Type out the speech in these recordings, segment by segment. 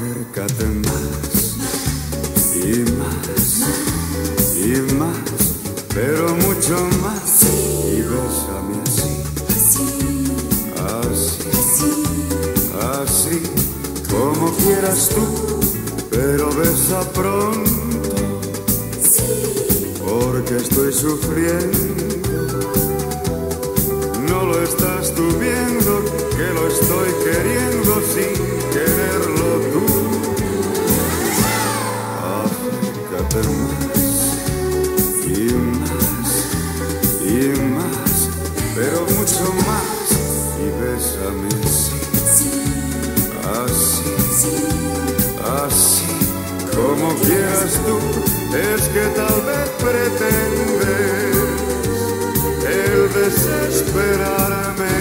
Acércate más y más y más, pero mucho más. Y bésame así, así, así, como quieras tú, pero besa pronto, porque estoy sufriendo. No lo estás tú viendo, que lo estoy queriendo sin quererlo tú. Acércate más y más y más, pero mucho más. Y bésame así, así, como quieras tú. Es que tal vez pretendes el desesperarme.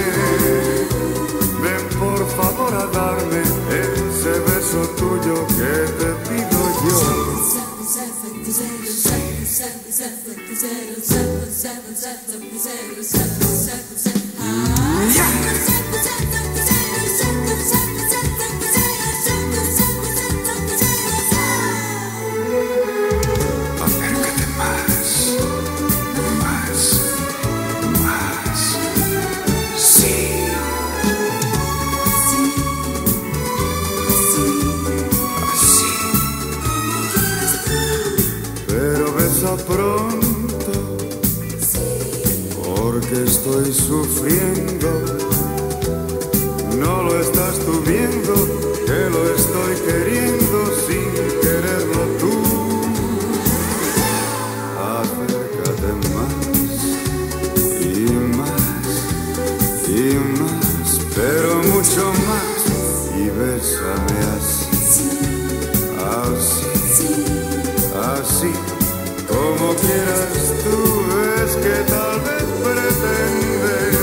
Ven por favor a darme ese beso tuyo que te pido yo. pronto, porque estoy sufriendo. No lo estás tú viendo, que lo estoy queriendo sin quererlo tú. Acércate más y más y más, pero mucho más y bésame así, así, así quieras tú es que tal vez pretendes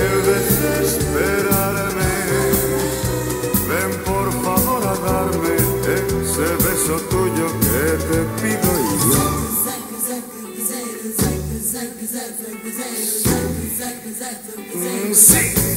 el desesperarme. Ven por favor a darme ese beso tuyo que te pido yo. Sí.